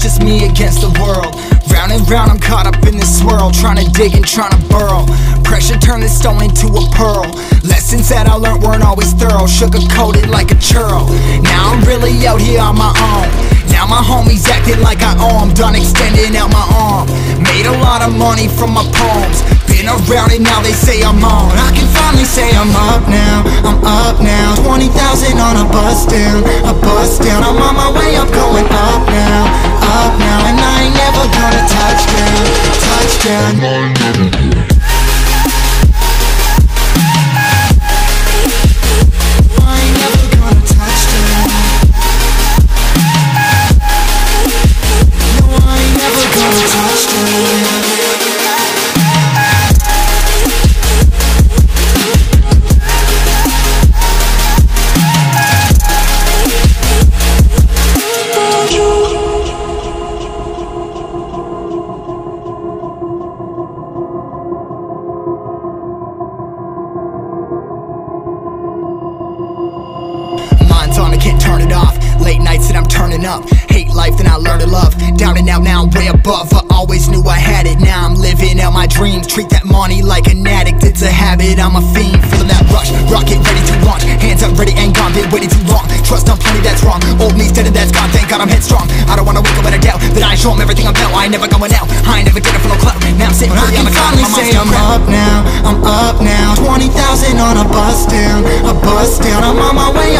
just me against the world. Round and round, I'm caught up in this swirl, trying to dig and trying to burrow. Pressure turned this stone into a pearl. Lessons that I learned weren't always thorough, sugar coated like a churl. Now I'm really out here on my own. Now my homies acting like I owe 'em, done extending out my arm. Made a lot of money from my poems. Around it, now they say I'm on. I can finally say I'm up now, I'm up now. 20,000 on a bus down, a bus down. I'm on my way up, going up now, up now. And I ain't never gonna touch down, touch down. Can't turn it off. Late nights and I'm turning up. Hate life, then I learn to love. Down and out, now I'm way above. I always knew I had it, now I'm living out my dreams. Treat that money like an addict, it's a habit, I'm a fiend. Feeling that rush, rocket ready to launch. Hands up, ready and gone, been waiting too long. Trust on plenty, that's wrong. Old me's dead and that's gone, thank God I'm headstrong. I don't wanna wake up in a doubt that I show 'em everything I'm about. I ain't never going out, I ain't never getting for no clout. Now I'm sitting pretty on the finally say I'm up now, I'm up now. 20,000 on a bus down, a bus down. I'm on my way